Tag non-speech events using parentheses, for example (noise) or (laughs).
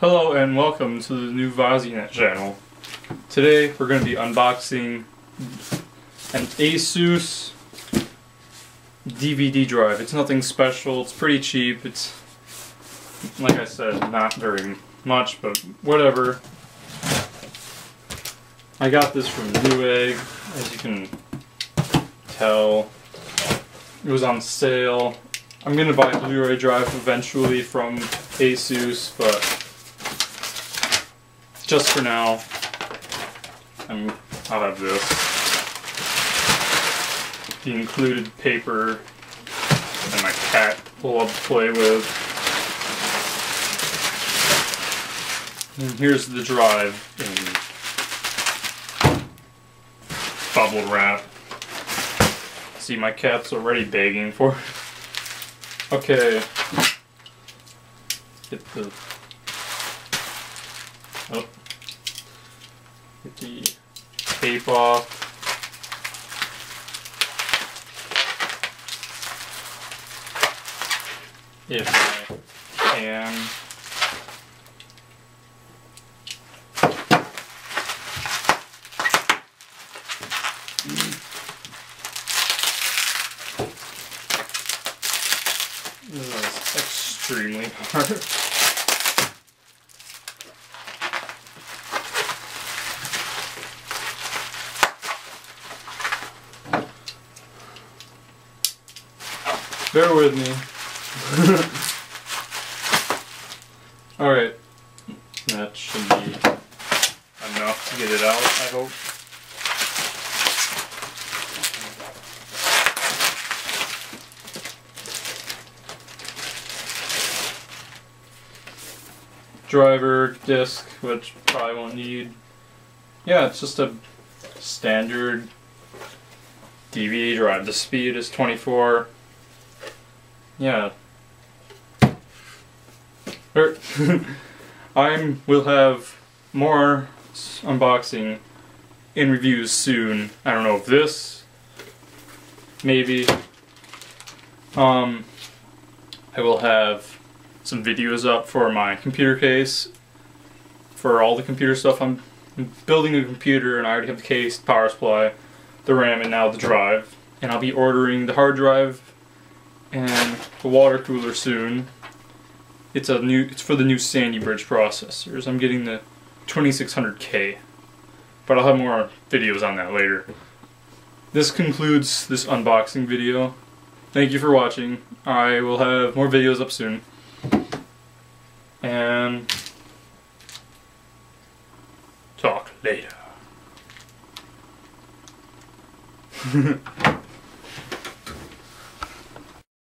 Hello and welcome to the new VozzyNet channel. Today we're going to be unboxing an Asus DVD drive. It's nothing special, it's pretty cheap, it's like I said, not very much, but whatever. I got this from Newegg, as you can tell. It was on sale. I'm gonna buy a Blu-ray drive eventually from Asus, but just for now, I'm, I'll have this. The included paper and my cat will love to play with. And here's the drive in bubble wrap. See, my cat's already begging for it. (laughs) Okay. Get the oh. Get the tape off. If I can. This is extremely hard. (laughs) Bear with me. Alright. That should be enough to get it out, I hope. Driver, disc, which probably won't need. Yeah, it's just a standard DVD drive. The speed is 24 yeah. Er, (laughs) I will have more unboxing in reviews soon. I don't know if this, maybe. Um, I will have some videos up for my computer case for all the computer stuff. I'm building a computer and I already have the case, power supply, the RAM, and now the drive. And I'll be ordering the hard drive and the water cooler soon. It's a new. It's for the new Sandy Bridge processors. I'm getting the 2600K, but I'll have more videos on that later. This concludes this unboxing video. Thank you for watching. I will have more videos up soon. And talk later. (laughs)